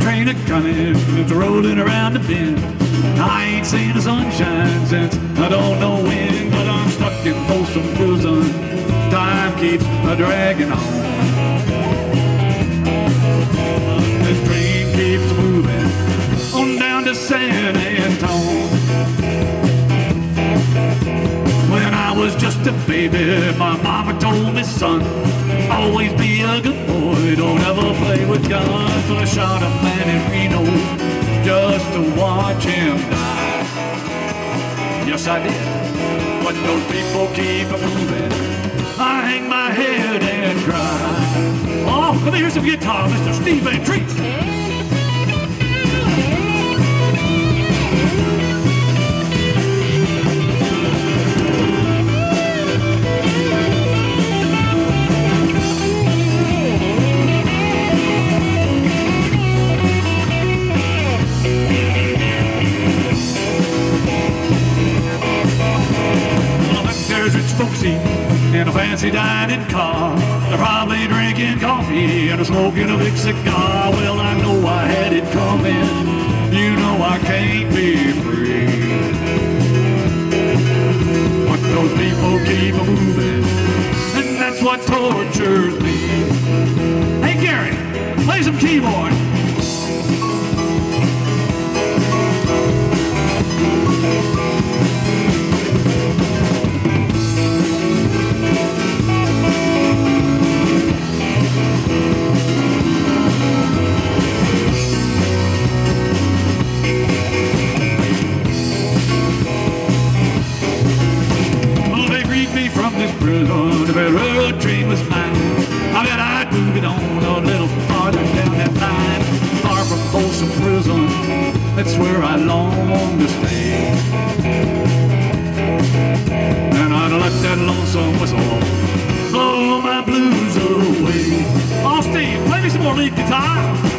train a coming, it's rolling around the bend. I ain't seen the sunshine since I don't know when, but I'm stuck in Folsom Prison. Time keeps a dragging on. Was just a baby, my mama told me, son, always be a good boy, don't ever play with guns. But I shot a man in Reno just to watch him die. Yes, I did. But those people keep moving. I hang my head and cry. Oh, let me hear some guitar, Mr. Steve Van Treat. There's rich folks eating in a fancy dining car. They're probably drinking coffee and smoking a big cigar. Well, I know I had it coming. You know I can't be free. But those people keep moving, and that's what tortures me. Hey, Gary, play some keyboard. was mine. I bet I'd move it on a little farther down that line. Far from Folsom Prison, that's where I long to stay. And I'd let that lonesome whistle blow my blues away. Oh, Steve, play me some more lead guitar.